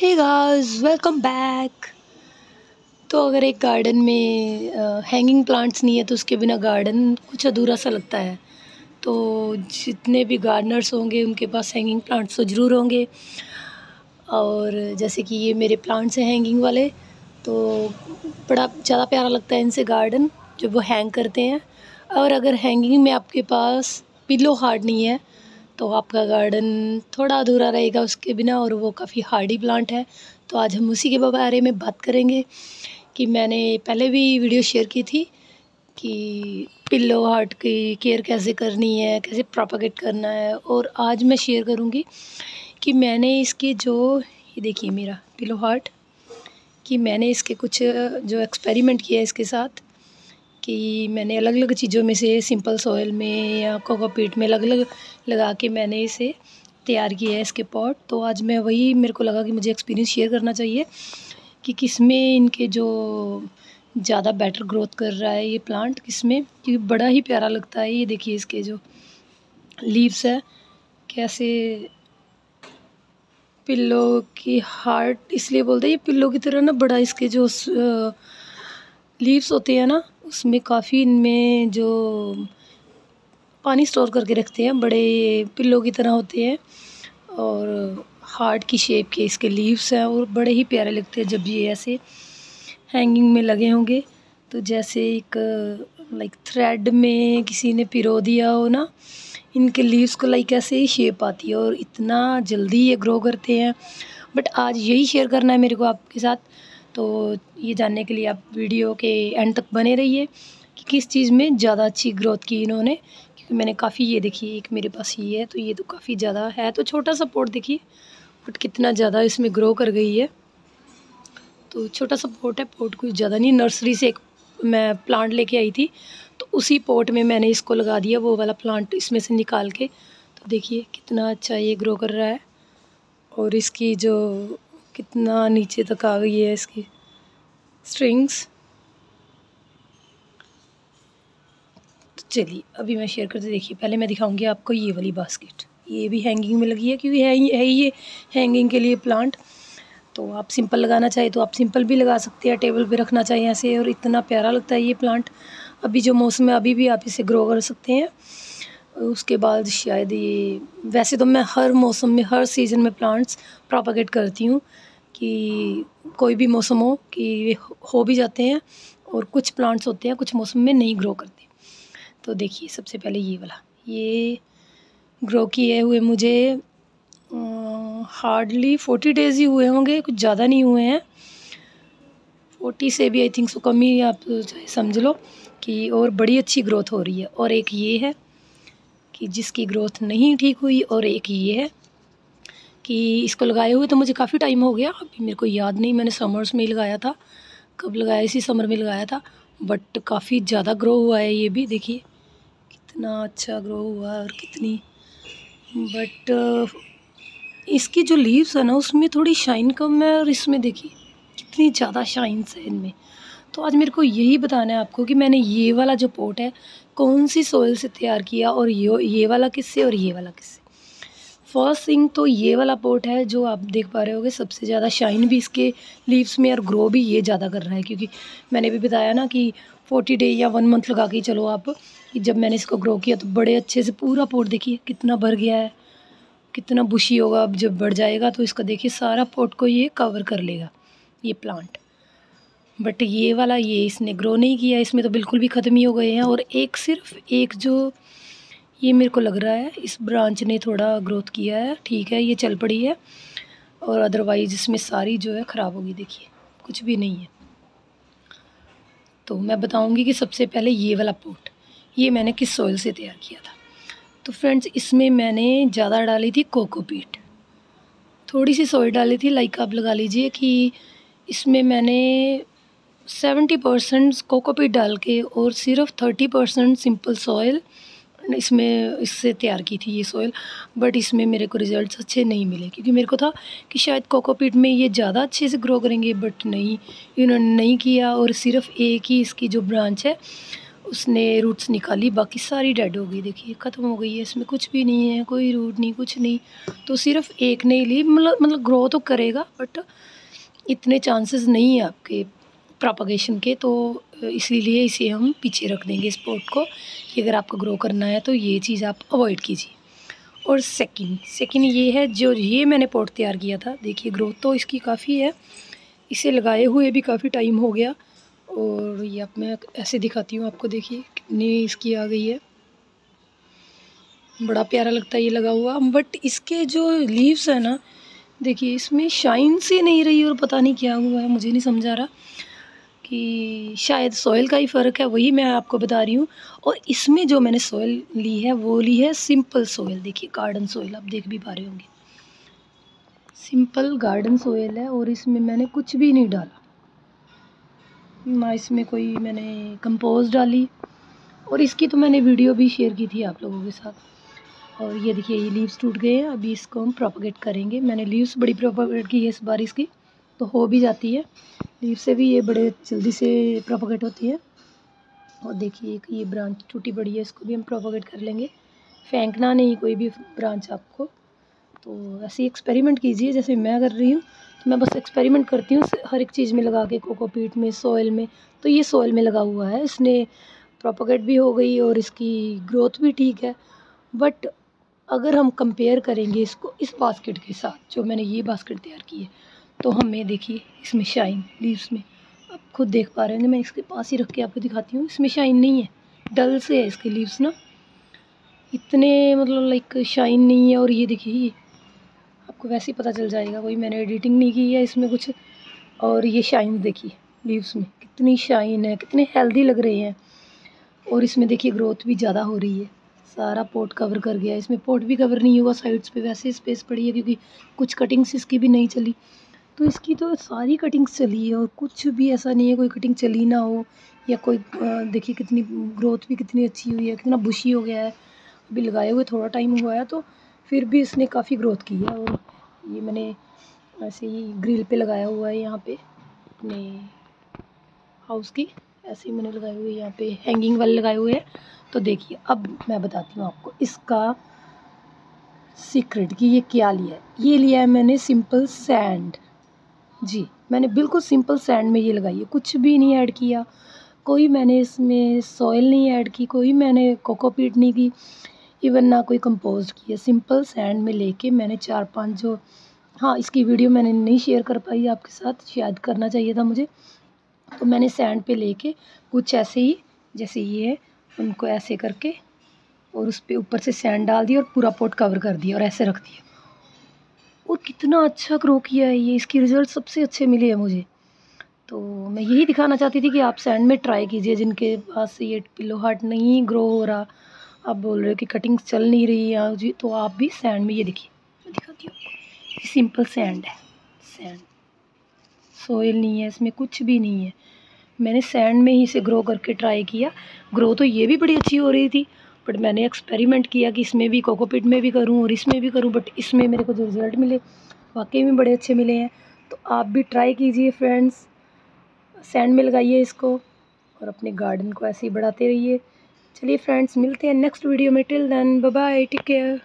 Hey guys welcome back तो अगर एक गार्डन में हैंगिंग प्लांट्स नहीं है तो उसके बिना गार्डन कुछ अधूरा सा लगता है। तो जितने भी गार्डनर्स होंगे, उनके पास हैंगिंग प्लांट्स तो ज़रूर होंगे। और जैसे कि ये मेरे प्लांट्स हैं हैंगिंग वाले तो बड़ा ज़्यादा प्यारा लगता है इनसे गार्डन जब वो हैंग करते हैं। और अगर हैंगिंग में आपके पास पिलो हार्ड नहीं है तो आपका गार्डन थोड़ा अधूरा रहेगा, उसके बिना और वो काफ़ी हार्डी प्लांट है। तो आज हम उसी के बारे में बात करेंगे कि मैंने पहले भी वीडियो शेयर की थी कि पिल्लो हार्ट की केयर कैसे करनी है, कैसे प्रोपागेट करना है। और आज मैं शेयर करूँगी कि मैंने इसके जो, ये देखिए मेरा पिलो हार्ट कि मैंने इसके कुछ, जो एक्सपेरिमेंट किया इसके साथ कि मैंने अलग अलग चीज़ों में से सिंपल सॉयल में या कोकोपीट में अलग अलग लगा के मैंने इसे तैयार किया है इसके पॉट। तो आज मैं वही मेरे को लगा कि मुझे एक्सपीरियंस शेयर करना चाहिए कि किसमें इनके जो ज़्यादा बेटर ग्रोथ कर रहा है ये प्लांट किसमें क्योंकि बड़ा ही प्यारा लगता है ये देखिए इसके जो लीव्स है, कैसे पिल्लो की हार्ट इसलिए बोलते हैं, ये पिल्लो की तरह ना बड़ा इसके जो लीव्स होते हैं ना उसमें काफ़ी इनमें जो पानी स्टोर करके रखते हैं, बड़े पिल्लों की तरह होते हैं और हार्ट की शेप के इसके लीव्स हैं और बड़े ही प्यारे लगते हैं जब ये ऐसे हैंगिंग में लगे होंगे। तो जैसे एक लाइक थ्रेड में किसी ने पिरो दिया हो ना, इनके लीव्स को लाइक ऐसे ही शेप आती है और इतना जल्दी ये ग्रो करते हैं। बट आज यही शेयर करना है मेरे को आपके साथ। तो ये जानने के लिए आप वीडियो के एंड तक बने रहिए, कि किस चीज़ में ज़्यादा अच्छी ग्रोथ की इन्होंने। क्योंकि मैंने काफ़ी ये देखी, एक मेरे पास ये है तो ये तो काफ़ी ज़्यादा है। तो छोटा सा पोट देखिए बट कितना ज़्यादा इसमें ग्रो कर गई है। तो छोटा सा पोट है पोर्ट कुछ ज़्यादा नहीं नर्सरी से एक मैं प्लांट लेके आई थी तो उसी पोर्ट में मैंने इसको लगा दिया, वो वाला प्लांट इसमें से निकाल के। तो देखिए कितना अच्छा ये ग्रो कर रहा है। और इसकी जो कितना नीचे तक आ गई है इसकी स्ट्रिंग्स तो चलिए, अभी मैं शेयर करते देखिए, पहले मैं दिखाऊँगी आपको ये वाली बास्केट ये भी हैंगिंग में लगी है, क्योंकि है है ये हैंगिंग के लिए प्लांट तो आप सिंपल लगाना चाहे तो आप सिंपल भी लगा सकते हैं टेबल पे रखना चाहिए ऐसे, और इतना प्यारा लगता है ये प्लांट अभी जो मौसम है, अभी भी आप इसे ग्रो कर सकते हैं। उसके बाद शायद ये, वैसे तो मैं हर मौसम में, हर सीज़न में प्लांट्स प्रोपागेट करती हूँ कि कोई भी मौसम हो, कि ये हो भी जाते हैं और कुछ प्लांट्स होते हैं, कुछ मौसम में नहीं ग्रो करते। तो देखिए, सबसे पहले ये वाला। ये ग्रो किए हुए मुझे हार्डली फोर्टी डेज़ ही हुए होंगे, कुछ ज़्यादा नहीं हुए हैं। फोर्टी से भी आई थिंक सो कम ही आप समझ लो कि और बड़ी अच्छी ग्रोथ हो रही है। और एक ये है कि जिसकी ग्रोथ नहीं ठीक हुई और एक ये है कि इसको लगाए हुए तो मुझे काफ़ी टाइम हो गया। अभी मेरे को याद नहीं, मैंने समर्स में ही लगाया था, कब लगाया, इसी समर में लगाया था बट काफ़ी ज़्यादा ग्रो हुआ है ये भी, देखिए। कितना अच्छा ग्रो हुआ और कितनी बट इसकी जो लीव्स है ना, उसमें थोड़ी शाइन कम है और इसमें देखिए, कितनी ज़्यादा शाइन्स है इनमें। तो आज मेरे को यही बताना है आपको कि मैंने ये वाला जो पोट है कौन सी सोयल से तैयार किया और ये ये वाला किससे और ये वाला किससे? फ़र्स्ट थिंग तो ये वाला पोट है जो आप देख पा रहे होगे, सबसे ज़्यादा शाइन भी इसके लीव्स में और ग्रो भी ये ज़्यादा कर रहा है, क्योंकि मैंने भी बताया ना कि फोर्टी डे या वन मंथ लगा के चलो आप, कि जब मैंने इसको ग्रो किया तो बड़े अच्छे से पूरा पोर्ट देखिए, कितना भर गया है, कितना बुशी होगा, अब जब बढ़ जाएगा तो इसका देखिए सारा पोर्ट को ये कवर कर लेगा, ये प्लांट बट ये वाला, ये इसने ग्रो नहीं किया, इसमें तो बिल्कुल भी ख़त्म ही हो गए हैं और एक सिर्फ़ एक जो ये मेरे को लग रहा है, इस ब्रांच ने थोड़ा ग्रोथ किया है, ठीक है, ये चल पड़ी है और अदरवाइज़ इसमें सारी जो है ख़राब होगी, देखिए, कुछ भी नहीं है। तो मैं बताऊँगी कि सबसे पहले ये वाला पोट ये मैंने किस सॉइल से तैयार किया था। तो फ्रेंड्स इसमें मैंने ज़्यादा डाली थी कोकोपीट थोड़ी सी सॉइल डाली थी लाइक आप लगा लीजिए कि इसमें मैंने सेवेंटी परसेंट कोकोपीट डाल के और सिर्फ़ थर्टी परसेंट सिंपल सॉयल इसमें, इससे तैयार की थी ये सोयल बट इसमें मेरे को रिज़ल्ट्स अच्छे नहीं मिले, क्योंकि मेरे को था कि शायद कोकोपीट में ये ज़्यादा अच्छे से ग्रो करेंगे बट नहीं, इन्होंने नहीं किया और सिर्फ़ एक ही इसकी जो ब्रांच है, उसने रूट्स निकाली, बाकी सारी डेड हो गई। देखिए, ख़त्म हो गई है, इसमें कुछ भी नहीं है, कोई रूट नहीं, कुछ नहीं। तो सिर्फ़ एक ने ली मतलब मतलब ग्रो तो करेगा बट इतने चांसेस नहीं है आपके प्रोपगेशन के तो इसीलिए इसे हम पीछे रख देंगे इस पोट को कि अगर आपको ग्रो करना है तो ये चीज़ आप अवॉइड कीजिए। और सेकंड सेकंड ये है जो ये मैंने पोट तैयार किया था, देखिए ग्रोथ तो इसकी काफ़ी है, इसे लगाए हुए भी काफ़ी टाइम हो गया। और ये आप मैं ऐसे दिखाती हूँ आपको, देखिए कितनी इसकी आ गई है। बड़ा प्यारा लगता है ये लगा हुआ बट इसके जो लीव्स है ना, देखिए इसमें शाइन से नहीं रही और पता नहीं क्या हुआ है, मुझे नहीं समझा रहा। कि शायद सॉइल का ही फ़र्क है, वही मैं आपको बता रही हूँ। और इसमें जो मैंने सॉइल ली है, वो ली है सिंपल सॉइल देखिए गार्डन सॉइल आप देख भी पा रहे होंगे। सिंपल गार्डन सॉइल है और इसमें मैंने कुछ भी नहीं डाला। ना इसमें कोई मैंने कंपोज डाली। और इसकी तो मैंने वीडियो भी शेयर की थी आप लोगों के साथ। और ये देखिए, ये लीव्स टूट गए हैं। अभी इसको हम प्रोपोगेट करेंगे। मैंने लीव्स बड़ी प्रोपोगेट की है इस बार इसकी। तो हो भी जाती है। लीव से भी ये बड़े जल्दी से प्रोपोगेट होती है। और देखिए एक ये ब्रांच टूटी पड़ी है, इसको भी हम प्रोपोगेट कर लेंगे। फेंकना नहीं कोई भी ब्रांच आपको। तो ऐसे एक्सपेरिमेंट कीजिए, जैसे मैं कर रही हूँ तो मैं बस एक्सपेरिमेंट करती हूँ हर एक चीज़ में लगा के कोकोपीट में सॉइल में तो ये सॉइल में लगा हुआ है। इसने प्रोपोगेट भी हो गई और इसकी ग्रोथ भी ठीक है। बट अगर हम कंपेयर करेंगे इसको इस बास्केट के साथ, जो मैंने ये बास्केट तैयार की है तो हमें देखिए इसमें शाइन लीव्स में। आप खुद देख पा रहे हैं मैं इसके पास ही रख के आपको दिखाती हूँ। इसमें शाइन नहीं है डल से है इसके लीव्स ना। इतने मतलब लाइक शाइन नहीं है और ये देखिए, ये आपको वैसे ही पता चल जाएगा, कोई मैंने एडिटिंग नहीं की है इसमें कुछ। और ये शाइन देखिए लीव्स में। कितनी शाइन है, कितने हेल्दी लग रहे हैं। और इसमें देखिए ग्रोथ भी ज़्यादा हो रही है। सारा पोट कवर कर गया। इसमें पोर्ट भी कवर नहीं हुआ साइड्स पे वैसे स्पेस पड़ी है, क्योंकि कुछ कटिंग्स इसकी भी नहीं चली। तो इसकी तो सारी कटिंग्स चली है और कुछ भी ऐसा नहीं है, कोई कटिंग चली ना हो या कोई देखिए कितनी ग्रोथ भी कितनी अच्छी हुई है, कितना बुशी हो गया है। अभी लगाए हुए थोड़ा टाइम हुआ है तो फिर भी इसने काफ़ी ग्रोथ की है और ये मैंने ऐसे ही ग्रिल पे लगाया हुआ है यहाँ पे, अपने हाउस की, ऐसे ही मैंने लगाए हुए यहाँ पे हैंगिंग वाले लगाए हुए हैं। तो देखिए, अब मैं बताती हूँ आपको इसका सीक्रेट कि ये क्या लिया है। ये लिया है मैंने सिंपल सैंड जी, मैंने बिल्कुल सिंपल सैंड में ये लगाई है। कुछ भी नहीं ऐड किया। कोई मैंने इसमें सॉइल नहीं ऐड की, कोई मैंने कोकोपीट नहीं की इवन ना कोई कंपोज किया सिंपल सैंड में लेके मैंने चार पाँच जो हाँ इसकी वीडियो मैंने नहीं शेयर कर पाई, आपके साथ शायद करना चाहिए था मुझे। तो मैंने सैंड पे लेके कुछ ऐसे ही, जैसे ये है, उनको ऐसे करके और उस पर ऊपर से सैंड डाल दिया और पूरा पोट कवर कर दिया और ऐसे रख दिया। और कितना अच्छा ग्रो किया है ये, इसकी रिज़ल्ट सबसे अच्छे मिले हैं मुझे। तो मैं यही दिखाना चाहती थी कि आप सैंड में ट्राई कीजिए, जिनके पास ये पिलो हार्ट नहीं ग्रो हो रहा। आप बोल रहे हो कि कटिंग चल नहीं रही है जी तो आप भी सैंड में ये देखिए। मैं दिखाती हूँ आपको। सिंपल सैंड है। सैंड सोयल नहीं है, इसमें कुछ भी नहीं है। मैंने सैंड में ही इसे ग्रो करके ट्राई किया। ग्रो तो ये भी बड़ी अच्छी हो रही थी। बट मैंने एक्सपेरिमेंट किया कि इसमें भी कोकोपिट में भी करूँ और इसमें भी करूँ बट इसमें मेरे को जो रिज़ल्ट मिले, वाकई में बड़े अच्छे मिले हैं। तो आप भी ट्राई कीजिए फ्रेंड्स सैंड में लगाइए इसको और अपने गार्डन को ऐसे ही बढ़ाते रहिए। चलिए फ्रेंड्स मिलते हैं नेक्स्ट वीडियो में। Till then bye take care